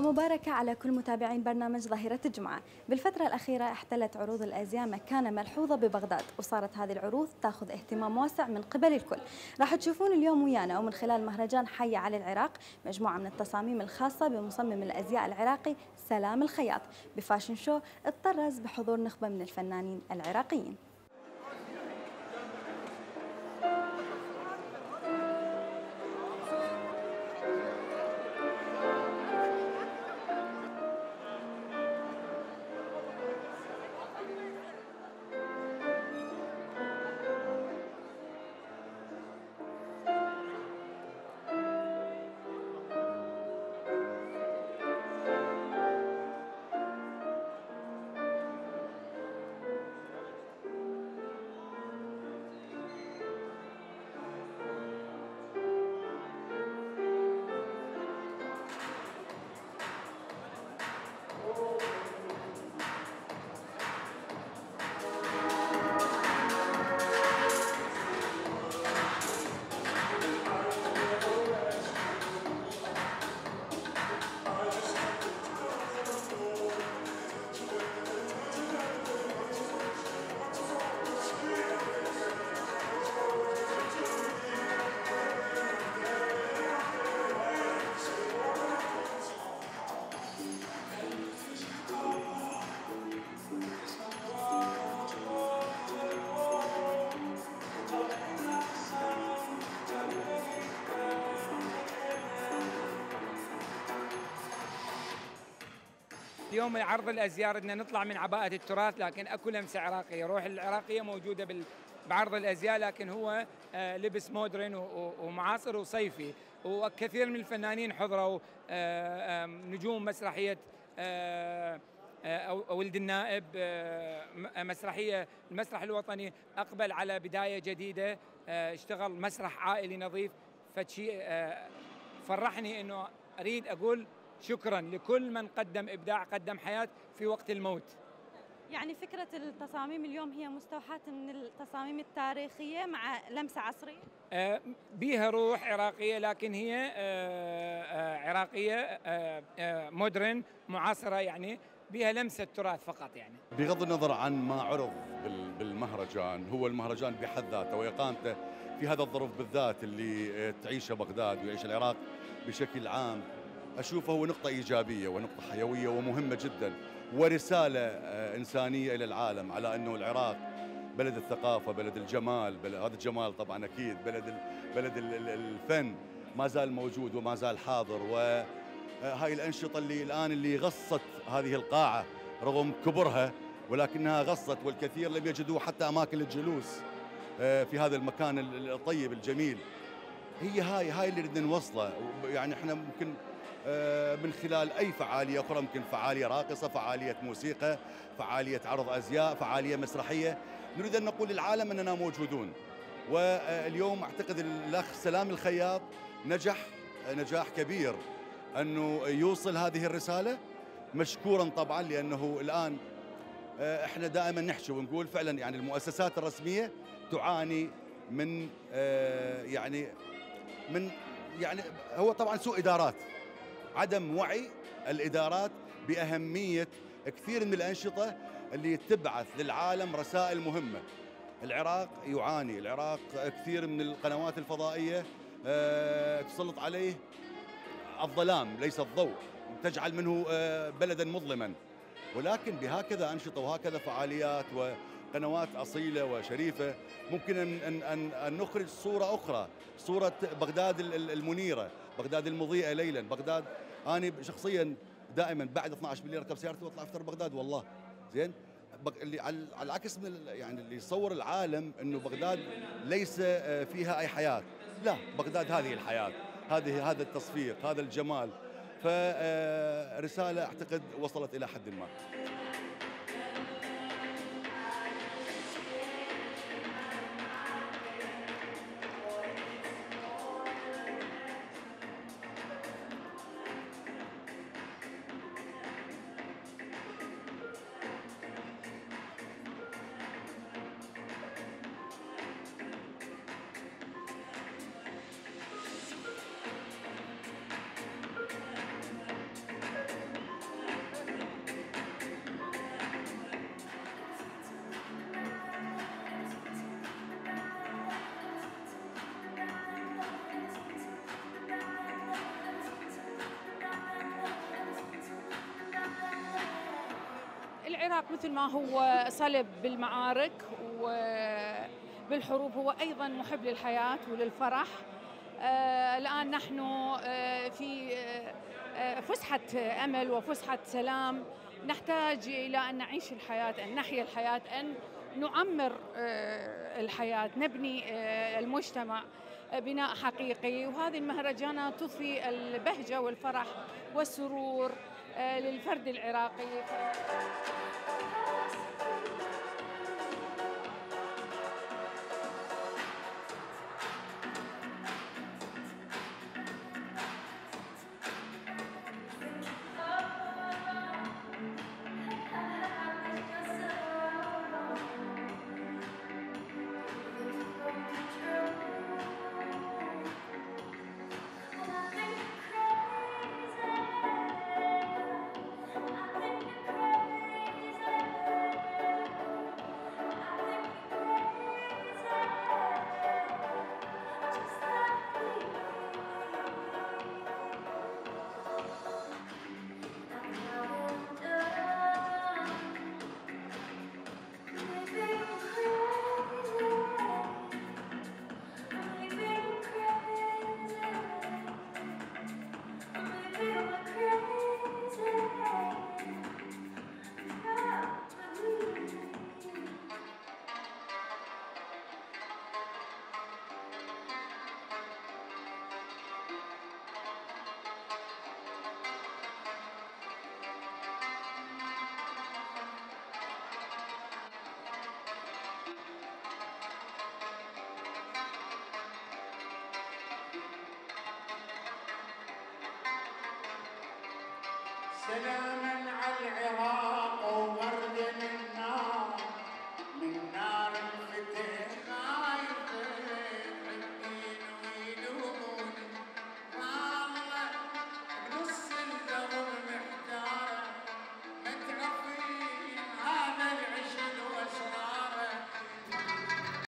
مباركة على كل متابعين برنامج ظاهرة الجمعة. بالفترة الأخيرة احتلت عروض الأزياء مكانة ملحوظة ببغداد وصارت هذه العروض تأخذ اهتمام واسع من قبل الكل. راح تشوفون اليوم ويانا ومن خلال مهرجان حي على العراق مجموعة من التصاميم الخاصة بمصمم الأزياء العراقي سلام الخياط. بفاشن شو اضطرز بحضور نخبة من الفنانين العراقيين. اليوم عرض الازياء بدنا نطلع من عباءة التراث لكن أكو لمسة عراقية، روح العراقية موجودة بال بعرض الأزياء لكن هو آه، لبس مودرن ومعاصر وصيفي. وكثير من الفنانين حضروا آه، نجوم مسرحية آه، ولد النائب مسرحية المسرح الوطني أقبل على بداية جديدة اشتغل مسرح عائلي نظيف. فشيء فرحني إنه أريد أقول شكرا لكل من قدم إبداع قدم حياة في وقت الموت. يعني فكرة التصاميم اليوم هي مستوحاة من التصاميم التاريخية مع لمسة عصرية؟ آه بيها روح عراقية لكن هي آه آه عراقية آه مودرن معاصرة يعني بها لمسة تراث فقط يعني. بغض النظر عن ما عرض بالمهرجان هو المهرجان بحد ذاته واقامته في هذا الظروف بالذات اللي تعيشه بغداد ويعيش العراق بشكل عام. اشوفه هو نقطة إيجابية ونقطة حيوية ومهمة جدا ورسالة آه، إنسانية إلى العالم على أنه العراق بلد الثقافة بلد الجمال بلد هذا الجمال طبعا أكيد بلد بلد الفن ما زال موجود وما زال حاضر وهاي آه، الأنشطة اللي الآن اللي غصت هذه القاعة رغم كبرها ولكنها غصت والكثير لم يجدوا حتى أماكن للجلوس آه، في هذا المكان الطيب الجميل. هي هاي هاي اللي بدنا نوصله. يعني إحنا ممكن من خلال أي فعالية أخرى ممكن فعالية راقصة فعالية موسيقى فعالية عرض أزياء فعالية مسرحية. نريد أن نقول للعالم أننا موجودون. واليوم أعتقد الأخ سلام الخياط نجح نجاح كبير أنه يوصل هذه الرسالة. مشكورا طبعا لأنه الآن آه، إحنا دائما نحكي ونقول فعلا يعني المؤسسات الرسمية تعاني من آه، يعني من يعني هو طبعا سوء إدارات. عدم وعي الإدارات بأهمية كثير من الأنشطة اللي تبعث للعالم رسائل مهمة. العراق يعاني، العراق كثير من القنوات الفضائية آه، تسلط عليه الظلام ليس الضوء، تجعل منه آه، بلدا مظلما. ولكن بهكذا أنشطة وهكذا فعاليات وقنوات أصيلة وشريفة. ممكن ان ان, أن نخرج صورة أخرى، صورة بغداد المنيرة، بغداد المضيئة ليلا. بغداد أنا شخصيا دائما بعد 12 بالليل اركب سيارتي وأطلع أفطر بغداد والله. زين؟ اللي على العكس من يعني اللي يصور العالم إنه بغداد ليس آه، فيها أي حياة. لا بغداد هذه الحياة. هذه هذا التصفيق هذا الجمال. فرساله أعتقد وصلت إلى حد ما. العراق مثل ما هو صلب بالمعارك وبالحروب هو أيضا محب للحياة وللفرح. آه، الآن نحن آه، في آه، فسحة أمل وفسحة سلام. نحتاج إلى أن نعيش الحياة أن نحيا الحياة أن نعمر الحياة نبني المجتمع بناء حقيقي. وهذه المهرجانات تضفي البهجة والفرح والسرور للفرد العراقي.